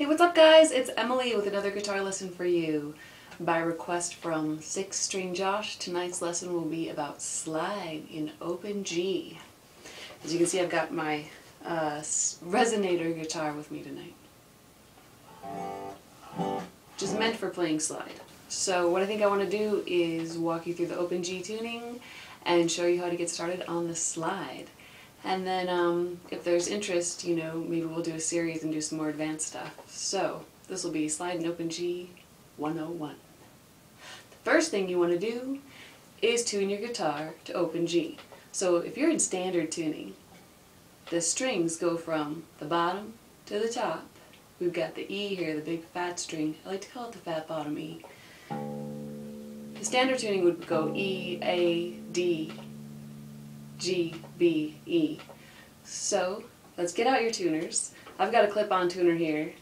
Hey, what's up guys? It's Emily with another guitar lesson for you. By request from Six String Josh, tonight's lesson will be about slide in open G. As you can see, I've got my uh, resonator guitar with me tonight. Which is meant for playing slide. So what I think I want to do is walk you through the open G tuning and show you how to get started on the slide. And then um, if there's interest, you know, maybe we'll do a series and do some more advanced stuff. So this will be Slide in Open G 101. The first thing you want to do is tune your guitar to open G. So if you're in standard tuning, the strings go from the bottom to the top. We've got the E here, the big fat string. I like to call it the fat bottom E. The standard tuning would go E, A, D, G, B, E. So let's get out your tuners. I've got a clip-on tuner here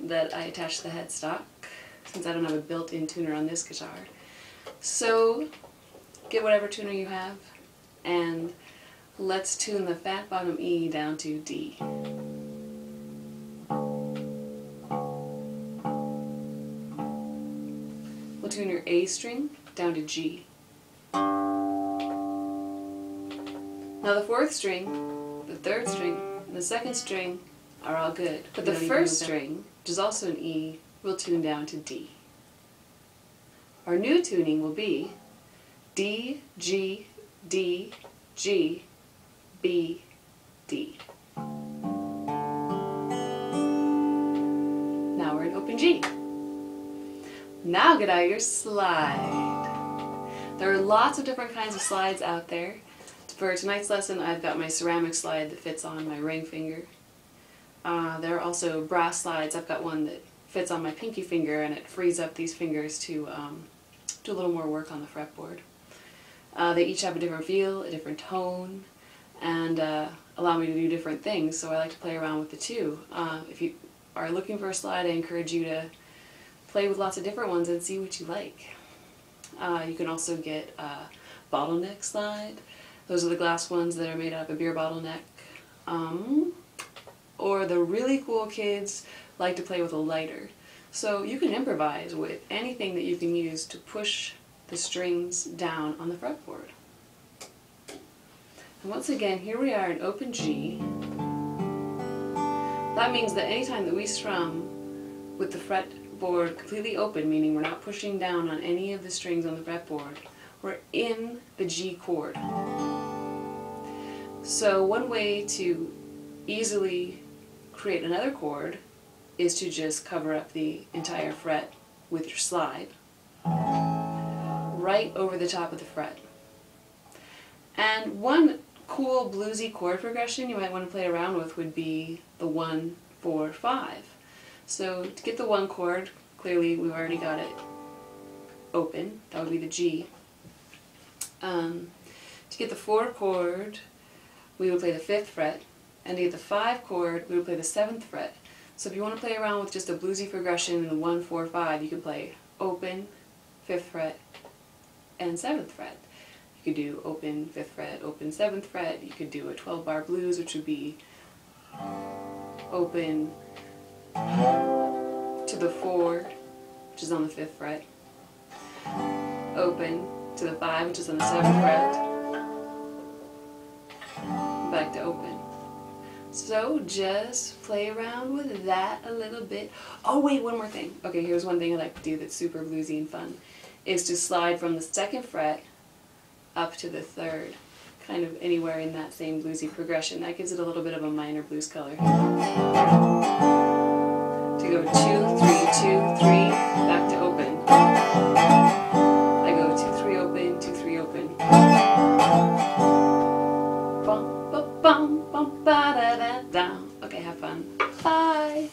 that I attach to the headstock since I don't have a built-in tuner on this guitar. So get whatever tuner you have and let's tune the fat bottom E down to D. We'll tune your A string down to G. Now the fourth string, the third string, and the second string are all good. But the first string, which is also an E, we'll tune down to D. Our new tuning will be D, G, D, G, B, D. Now we're in open G. Now get out your slide. There are lots of different kinds of slides out there. For tonight's lesson, I've got my ceramic slide that fits on my ring finger. Uh, there are also brass slides. I've got one that fits on my pinky finger and it frees up these fingers to um, do a little more work on the fretboard. Uh, they each have a different feel, a different tone, and uh, allow me to do different things, so I like to play around with the two. Uh, if you are looking for a slide, I encourage you to play with lots of different ones and see what you like. Uh, you can also get a bottleneck slide. Those are the glass ones that are made out of a beer bottleneck. Um, or the really cool kids like to play with a lighter. So you can improvise with anything that you can use to push the strings down on the fretboard. And once again, here we are in open G. That means that anytime that we strum with the fretboard completely open, meaning we're not pushing down on any of the strings on the fretboard, we're in the G chord. So one way to easily create another chord is to just cover up the entire fret with your slide right over the top of the fret. And one cool bluesy chord progression you might want to play around with would be the 1, 4, 5. So to get the 1 chord, clearly we've already got it open, that would be the G. Um, to get the 4 chord, we would play the 5th fret, and to get the 5 chord, we would play the 7th fret. So if you want to play around with just a bluesy progression in the one, four, five, you can play open, 5th fret, and 7th fret. You could do open 5th fret, open 7th fret, you could do a 12 bar blues which would be open to the 4, which is on the 5th fret, open to the 5, which is on the 7th fret, back to open. So just play around with that a little bit. Oh wait, one more thing. Okay, here's one thing I like to do that's super bluesy and fun. Is to slide from the second fret up to the third. Kind of anywhere in that same bluesy progression. That gives it a little bit of a minor blues color. Okay, have fun. Bye.